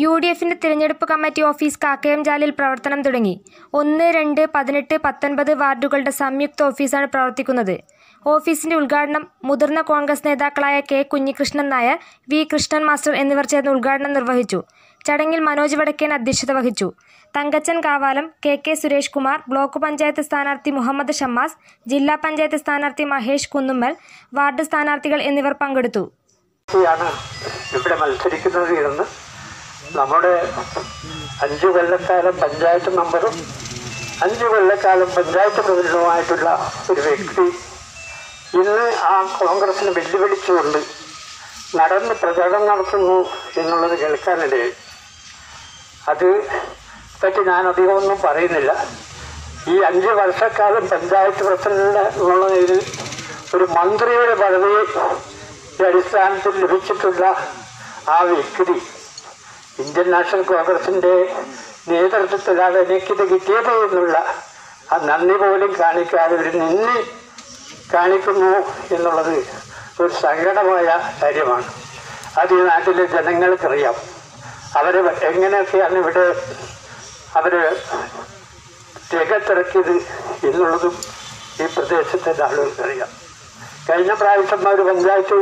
U D എഫിന്റെ തിരഞ്ഞെടുപ്പ് committee office കാക്കയംചാലിൽ പ്രവർത്തനം തുടങ്ങി. ഒന്ന് രണ്ട് പതിനെട്ട് പത്തൊൻപത് വാർഡുകളുടെ സംയുക്ത ഓഫീസാണ് പ്രവർത്തിക്കുന്നത്. ഓഫീസിന്റെ ഉദ്ഘാടനം മുതിർന്ന കോൺഗ്രസ് നേതാക്കളായ K Kunhikrishnan Nair V Krishnan master എന്നിവർ ചേർന്ന് ഉദ്ഘാടനം നിർവഹിച്ചു. ചടങ്ങിൽ മനോജ് വടക്കേൻ അധ്യക്ഷത വഹിച്ചു. Thankachan Kavalam K K Suresh Kumar block panchayat സ്ഥാനാർത്ഥി മുഹമ്മദ് ഷമ്മാസ് ജില്ലാ പഞ്ചായത്ത് സ്ഥാനാർത്ഥി മഹേഷ് കുന്നുമ്മൽ വാർഡ് സ്ഥാനാർത്ഥികൾ എന്നിവർ പങ്കെടുത്തു. ഇവിടെ മത്സരിക്കുന്നത് നമ്മുടെ അഞ്ചു കൊല്ലക്കാലം പഞ്ചായത്ത് മെമ്പറും അഞ്ചു കൊല്ലക്കാലം പഞ്ചായത്ത് പ്രസിഡന്റുമായിട്ടുള്ള ഒരു വ്യക്തി ഇന്ന് ആ കോൺഗ്രസിന് വെല്ലുവിളിച്ചുകൊണ്ട് നടന്ന് പ്രചരണം നടത്തുന്നു എന്നുള്ളത് കേൾക്കാനിടയായി. അത് പറ്റി ഞാൻ അധികമൊന്നും പറയുന്നില്ല. ഈ അഞ്ച് വർഷക്കാലം പഞ്ചായത്ത് പ്രസിഡന്റ് എന്നുള്ള നിലയിൽ ഒരു മന്ത്രിയുടെ പദവി അടിസ്ഥാനത്തിൽ ലഭിച്ചിട്ടുള്ള ആ വ്യക്തി ഇന്ത്യൻ നാഷണൽ കോൺഗ്രസിന്റെ നേതൃത്വത്തിലാണ് എനിക്കിത് കിട്ടിയത് എന്നുള്ള ആ നന്ദി പോലും കാണിക്കാതെ ഒരു നിന്ദി കാണിക്കുന്നു എന്നുള്ളത് ഒരു സങ്കടമായ കാര്യമാണ്. അത് ഈ നാട്ടിലെ ജനങ്ങൾക്കറിയാം. അവർ എങ്ങനെയൊക്കെയാണ് ഇവിടെ അവർ രേഖത്തിറക്കിയത് എന്നുള്ളതും ഈ പ്രദേശത്തെ ആളുകൾക്കറിയാം. കഴിഞ്ഞ പ്രാവശ്യം ഒരു പഞ്ചായത്ത്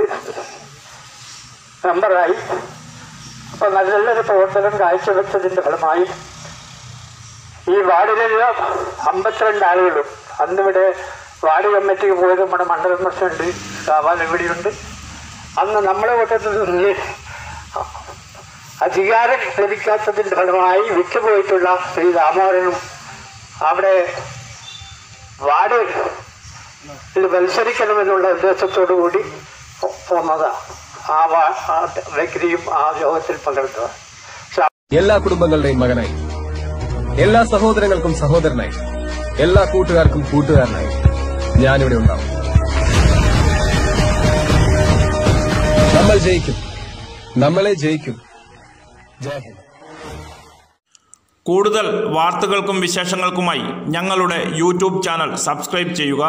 മെമ്പറായി. അപ്പോൾ നല്ലൊരു പ്രവർത്തനം കാഴ്ചവെച്ചതിന്റെ ഫലമായി ഈ വാർഡിലെല്ലാം അമ്പത്തിരണ്ട് ആളുകളും അന്നിവിടെ വാർഡ് കമ്മിറ്റിക്ക് പോയത് നമ്മുടെ മണ്ഡലം പ്രസിഡന്റ് കാവാൽ ഇവിടെയുണ്ട്. അന്ന് നമ്മളെ കൂട്ടത്തിൽ നിന്ന് അധികാരം ലഭിക്കാത്തതിന്റെ ഫലമായി വിട്ടുപോയിട്ടുള്ള ശ്രീ ദാമോദരനും അവിടെ വാർഡ് മത്സരിക്കണമെന്നുള്ള ഉദ്ദേശത്തോടു കൂടി പോന്നതാണ് ആ വ്യക്തിയും ആ യോഗത്തിൽ പങ്കെടുത്തത് എല്ലാ കുടുംബങ്ങളുടെയും മകനായി. എല്ലാ സഹോദരങ്ങൾക്കും സഹോദരനായി. എല്ലാ കൂട്ടുകാർക്കും കൂട്ടുകാരനായി ഞാനിവിടെ ഉണ്ടാവും. നമ്മൾ ജയിക്കും. നമ്മളെ ജയിക്കും. കൂടുതൽ വാർത്തകൾക്കും വിശേഷങ്ങൾക്കുമായി ഞങ്ങളുടെ യൂട്യൂബ് ചാനൽ സബ്സ്ക്രൈബ് ചെയ്യുക.